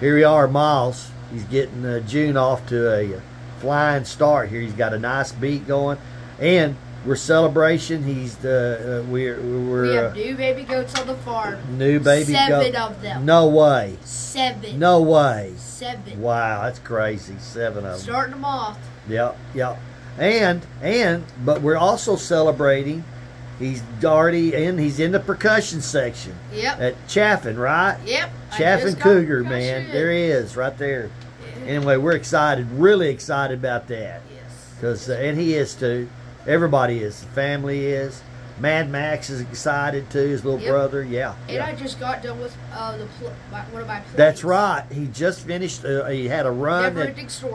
here we are, Miles. He's getting uh, June off to a flying start here. He's got a nice beat going, and we're celebration. He's the uh, we're we're We have uh, new baby goats on the farm. new baby Seven goat. of them. No way. Seven. No way. Seven. Wow, that's crazy. Seven of them. Starting them off. Yep, yep. And and but we're also celebrating. He's already in. He's in the percussion section Yep. at Chaffin, right? Yep. Chaffin Cougar, man. There he is, right there. Yeah. Anyway, we're excited, really excited about that, Yes. because uh, and he is too. Everybody is. The family is. Mad Max is excited too. His little Yep. brother, yeah. And yeah. I just got done with uh, the my, one of my plays. That's right. He just finished. Uh, he had a run.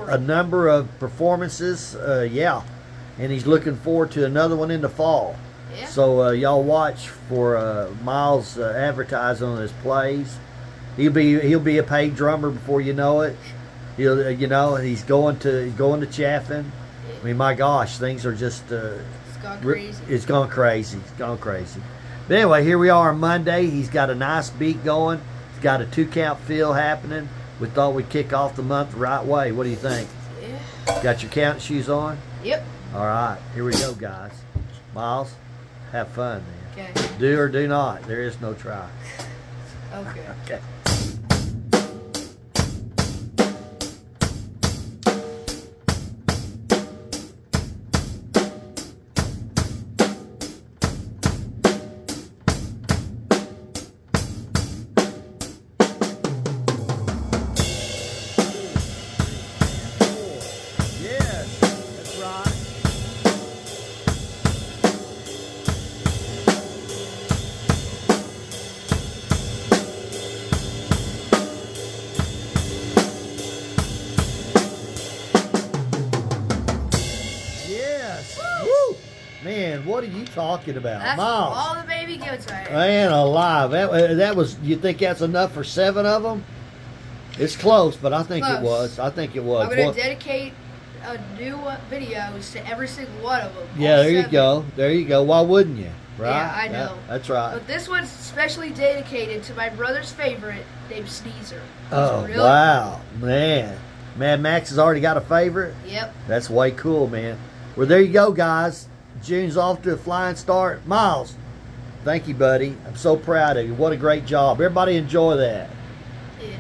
A number of performances. Uh, yeah, and he's looking forward to another one in the fall. Yeah. So uh, y'all watch for uh, Miles uh, advertising on his plays. He'll be he'll be a paid drummer before you know it. He'll uh, you know and he's going to he's going to Chaffin. I mean, my gosh, things are just uh, it's gone crazy. It's gone crazy. It's gone crazy. But anyway, here we are on Monday. He's got a nice beat going. He's got a two count feel happening. We thought we'd kick off the month the right way. What do you think? Yeah. Got your count shoes on? Yep. All right, here we go, guys. Miles, have fun, man. Okay. Do or do not. There is no try. Okay. Okay. Man, what are you talking about, That's Miles? all the baby goats right here. Man alive. That, uh, that was, you think that's enough for seven of them? It's close, but I think it was. I think it was. I'm gonna One- dedicate a new videos to every single one of them. yeah, there you go. There you go. Why wouldn't you? Right? Yeah, I That- know. that's right. But this one's specially dedicated to my brother's favorite named Sneezer. Oh, really wow. Man. Mad Max has already got a favorite? Yep. That's way cool, man. Well, there you go, guys. June's off to a flying start. Miles, thank you, buddy. I'm so proud of you. What a great job. Everybody enjoy that. Yeah.